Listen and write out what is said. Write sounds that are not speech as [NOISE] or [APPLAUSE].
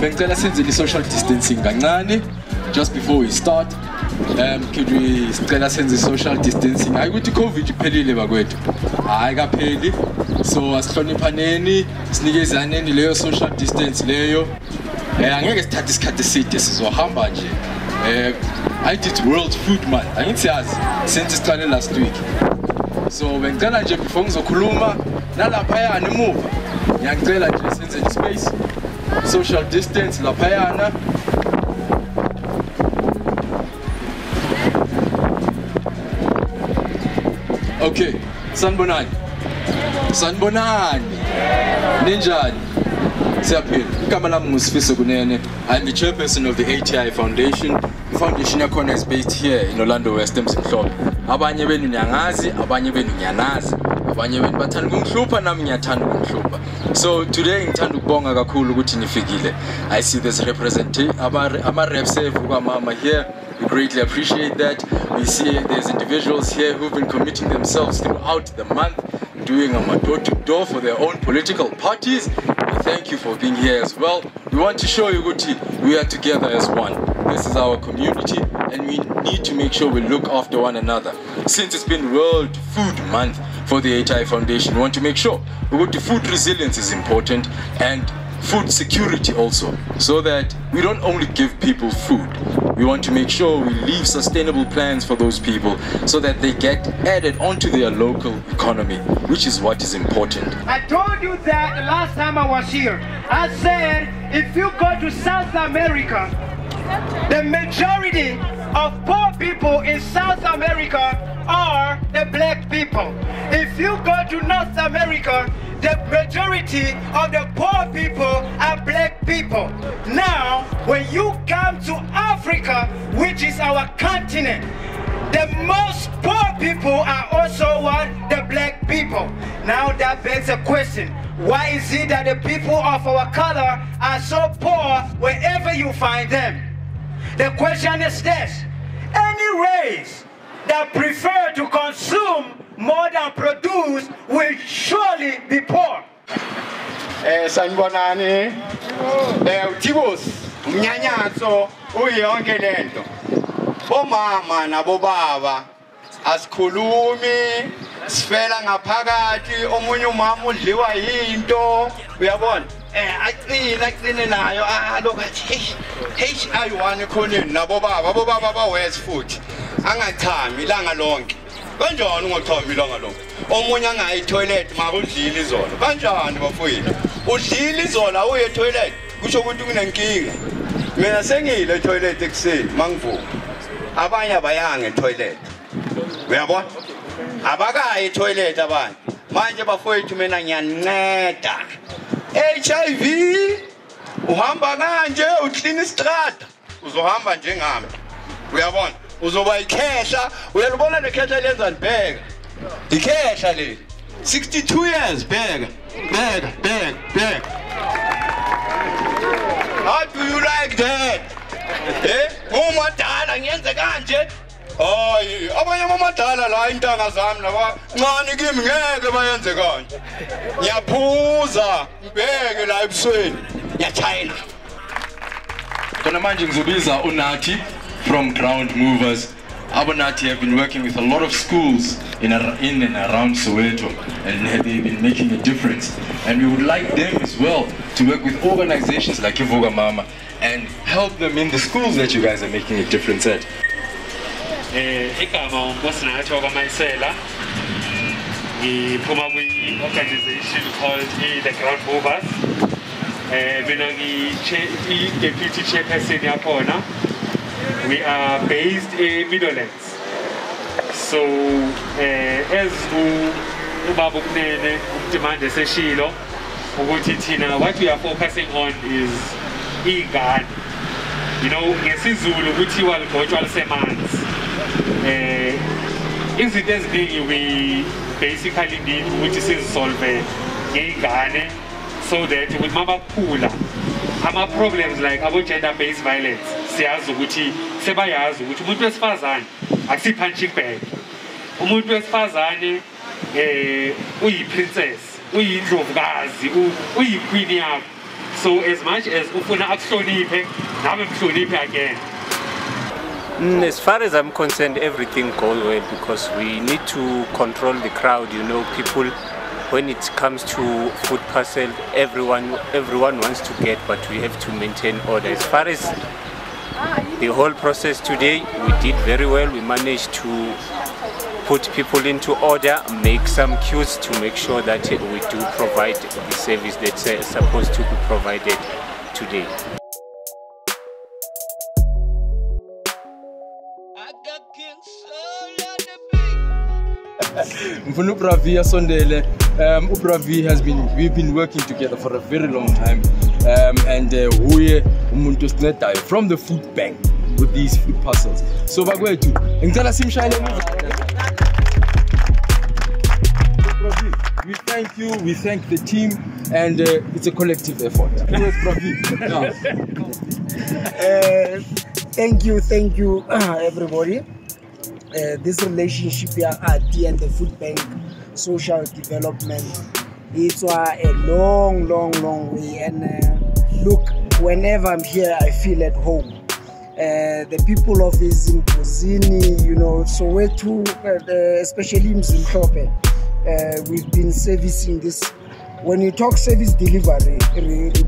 bengicela senze i-social distancing kancane just before we start um we sicela senze i-social distancing? Hayi ukuthi i-covid iphelile bakwethu. Hayi kapheli. So asihloniphaneni sinikezaneni leyo social distance leyo. Um angeke sithathe isikhathi eside sizohamba nje. Um ayithi it's world food month angithi siyazi since siqale last week. So bengicela nje before ngizokhuluma nalaphayana emuva ngiyacela nje senze space social distance laphayana okay sanibonani sanibonani ninjani. Siyaphila igama lami ngusifiso kunene. I'm the chairperson of the ati foundation. I-foundation yakhona is based here in orlando west emzimhlophe abanye benu niyangazi abanye benu ngiyanazi abanye benu bathanda ukungihlupha nami ngiyathanda ukungihlupha. So today ngithanda ukubonga kakhulu ukuthi nifikile. I see there's representative ama-reps evukamama here. We greatly appreciate that. We see there's individuals here who've been committing themselves throughout the month doing a door to door for their own political parties. We thank you for being here as well. We want to show you Guti, we are together as one. This is our community and we need to make sure we look after one another. Since it's been world food month for the HI Foundation. We want to make sure the food resilience is important and food security also, so that we don't only give people food. We want to make sure we leave sustainable plans for those people so that they get added onto their local economy, which is what is important. I told you that the last time I was here. I said if you go to South America, the majority of poor people in South America are the black people. If you go to North America, the majority of the poor people are black people. Now, when you come to Africa, which is our continent, the most poor people are also what? The black people. Now that begs a question. Why is it that the people of our color are so poor wherever you find them? The question is this. Any race that prefer to consume more than produce will surely be poor. Eh sanibonani. Eh uThibos umnyanyatso uyonke lento. Bomama nabobaba asikhulumi sifela ngaphakathi omunye umama udliwa yinto uyabona eh acina acine nayo aloku athi hey ayi1 ekhoneni nabo baba abo baba bawest futhi angachami ilanga lonke. Kanjani ungachami ilanga lonke? Omunye angayi toilet makudlile izolo kanjani bafowethu? Udlile izolo uye toilet kusho ukuthi kunenkinga. Mina sengile etoilet ekuseni mangivuka abanye abayanga etoilet. Uyabona? Abakayi etoilet abanye. Manje bafowethu mina ngiyaninceda HIV uhamba kanje uclean istrata. Uzohamba njengami uyabona? Uzoba ikhehla uyalibona nekhehla lenza libheka ikhehla le. 62 years bheka bheka bheka bheka. How do you like that? Eh? Umadala ngiyenze kanje? Hayi abanye amadala la intanga zami nabancane kimi ngeke bayenze kanje. Ngiyaphuza ngibheke la ebusweni. Ngiyachayela kona manje ngizobiza unathi from ground movers Abonati have been working with a lot of schools in, in and around Soweto and they've been making a difference. And we would like them as well to work with organizations like Ivoga Mama and help them in the schools that you guys are making a difference at. eh igama unkosinathi wakwamayisela ngiphuma kwi-organization called the ground movers eh mina ngi-deputy chairperson yakhona we are based e-Meadowlands so eh as ubaba ukunene umdimande eseshilo ukuthi thina what we are focusing on is iy'ngane you know ngesizulu kuthiwa ligotshwa lisemanzi. Eh izinto eziningi we basically need ukuthi sizisolve ngey'ngane so that ukuthi uma bakhula ama-problems like abo-gender based violence siyazi ukuthi sebayazi ukuthi umuntu wesifazane umuntu wesifazane eh uyindlovukazi uyi-queen yakho so as much as ufuna akuhloniphe again Mm, As far as I'm concerned, everything goes well because we need to control the crowd. You know, people, when it comes to food parcel, everyone everyone wants to get, but we have to maintain order. As far as the whole process today, we did very well. We managed to put people into order, make some queues to make sure that we do provide the service that's supposed to be provided today. Mfuna uBravi asondele. Um, uBravi has been we've been working together for a very long time. Um, and uh, huye umuntu osincediyo from the food bank with these food parcels. So bakwethu, ngicela simshayele. We thank you, we thank the team, and uh, it's a collective effort. [LAUGHS] Uh, thank you, thank you, [CLEARS THROAT] everybody. Uh, this relationship here at the and the food bank social development it's uh, a long long long way. And uh, look whenever i'm here i feel at home. Uh, the people of Zimbuzini, you know, Soweto, uh, especially in Zimbabwe, uh, we've been servicing this. When you talk service delivery, re- re le-